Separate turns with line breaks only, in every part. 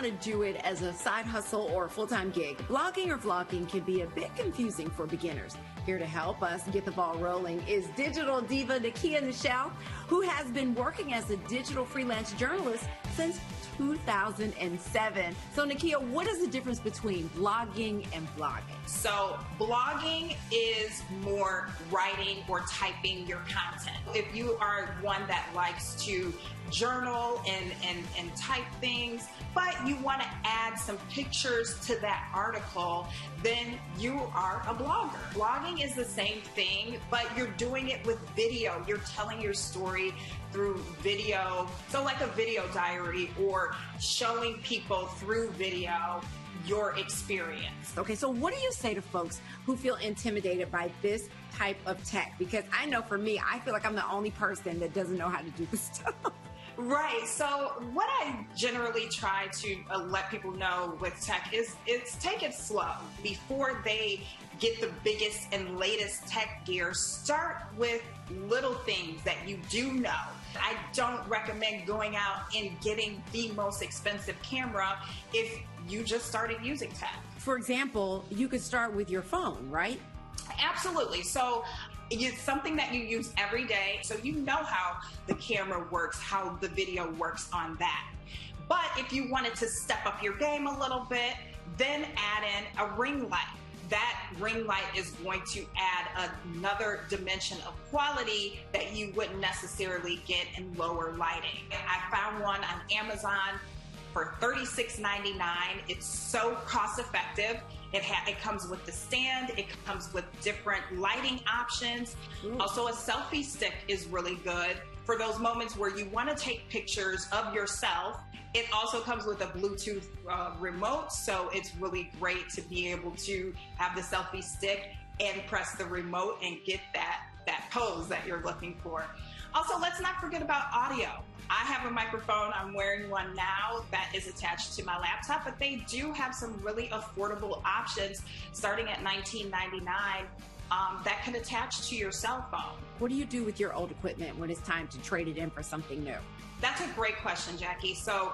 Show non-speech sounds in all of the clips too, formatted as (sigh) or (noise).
want to do it as a side hustle or a full time gig, blogging or vlogging can be a bit confusing for beginners. Here to help us get the ball rolling is digital diva Nekia Nichelle, who has been working as a digital freelance journalist since 2007. So, Nekia, what is the difference between blogging and vlogging?
So, blogging is more writing or typing your content. If you are one that likes to journal and, and, and type things, but you want to add some pictures to that article, then you are a blogger. Blogging is the same thing, but you're doing it with video. You're telling your story through video. So, like a video diary or showing people through video your experience.
Okay, so what do you say to folks who feel intimidated by this type of tech? Because I know for me, I feel like I'm the only person that doesn't know how to do this (laughs) stuff.
Right. So what I generally try to uh, let people know with tech is it's take it slow before they get the biggest and latest tech gear. Start with little things that you do know. I don't recommend going out and getting the most expensive camera if you just started using tech.
For example, you could start with your phone, right?
Absolutely. So it's something that you use every day, so you know how the camera works, how the video works on that. But if you wanted to step up your game a little bit, then add in a ring light. That ring light is going to add another dimension of quality that you wouldn't necessarily get in lower lighting. I found one on Amazon for $36.99. It's so cost effective. It, ha- it comes with the stand. It comes with different lighting options. Ooh. Also, a selfie stick is really good for those moments where you want to take pictures of yourself. It also comes with a Bluetooth uh, remote, so it's really great to be able to have the selfie stick and press the remote and get that that pose that you're looking for. Also, let's not forget about audio. I have a microphone, I'm wearing one now that is attached to my laptop, but they do have some really affordable options starting at $19.99 um, that can attach to your cell phone.
What do you do with your old equipment when it's time to trade it in for something new?
That's a great question, Jacque. So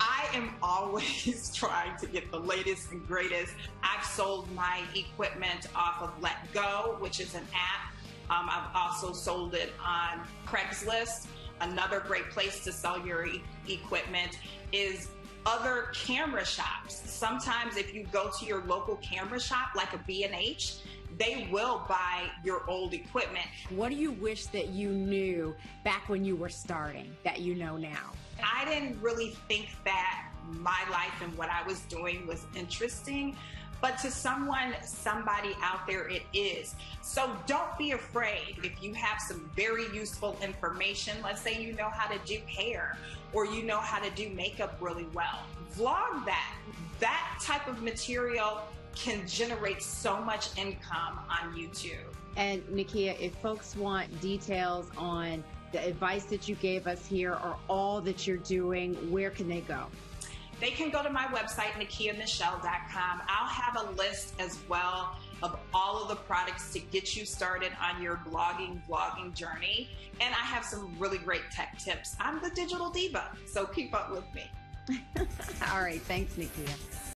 I am always (laughs) trying to get the latest and greatest. I've sold my equipment off of Let Go, which is an app. Um, I've also sold it on Craigslist. Another great place to sell your e- equipment is other camera shops. Sometimes if you go to your local camera shop like a B&H, they will buy your old equipment.
What do you wish that you knew back when you were starting that you know now?
I didn't really think that my life and what I was doing was interesting but to someone, somebody out there, it is. So don't be afraid if you have some very useful information. Let's say you know how to do hair or you know how to do makeup really well. Vlog that. That type of material can generate so much income on YouTube.
And Nekia, if folks want details on the advice that you gave us here or all that you're doing, where can they go?
They can go to my website, nekianichelle.com. I'll have a list as well of all of the products to get you started on your blogging, vlogging journey. And I have some really great tech tips. I'm the digital diva, so keep up with me. (laughs)
all right. Thanks, Nekia.